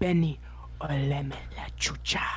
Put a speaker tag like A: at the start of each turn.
A: Benny Oleme La Chucha.